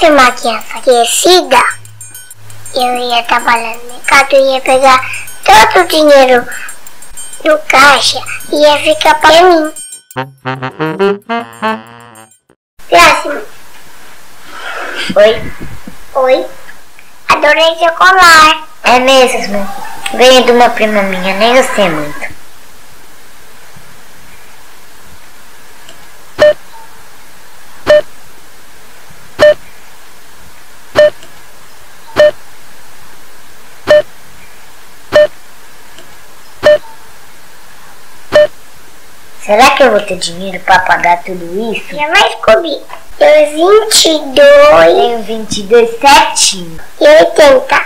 fosse uma criança crescida, eu ia trabalhar no mercado e ia pegar todo o dinheiro do caixa e ia ficar para mim. Próximo. Oi? Oi. Adorei seu colar. É mesmo? Ganhei de uma prima minha, nem gostei muito. Será que eu vou ter dinheiro para pagar tudo isso? Já vai descobrir. Deu 22 Tenho 22 certinho. e 80.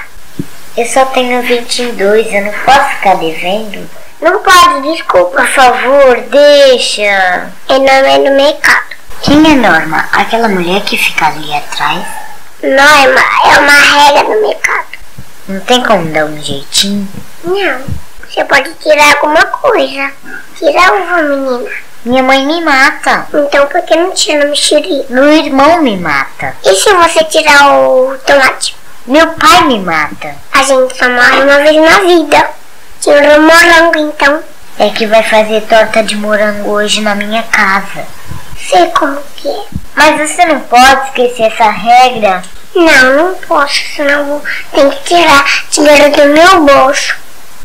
Eu só tenho 22, eu não posso ficar devendo. Não pode, desculpa. Por favor, deixa. Em nome do mercado. Quem é Norma? Aquela mulher que fica ali atrás? Norma é uma regra do mercado. Não tem como dar um jeitinho? Não. Você pode tirar alguma coisa. Tira a uva, menina. Minha mãe me mata. Então por que não tira a mexerica? Meu irmão me mata. E se você tirar o tomate? Meu pai me mata. A gente só morre uma vez na vida. Tira o morango, então. É que vai fazer torta de morango hoje na minha casa. Sei como que é. Mas você não pode esquecer essa regra. Não, não posso, senão tem que tirar dinheiro do meu bolso.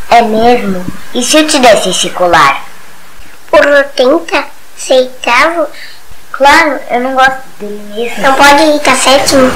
É mesmo? E se eu te desse esse colar? Por 80 centavos? Claro, eu não gosto dele mesmo. Não pode ir, tá certinho.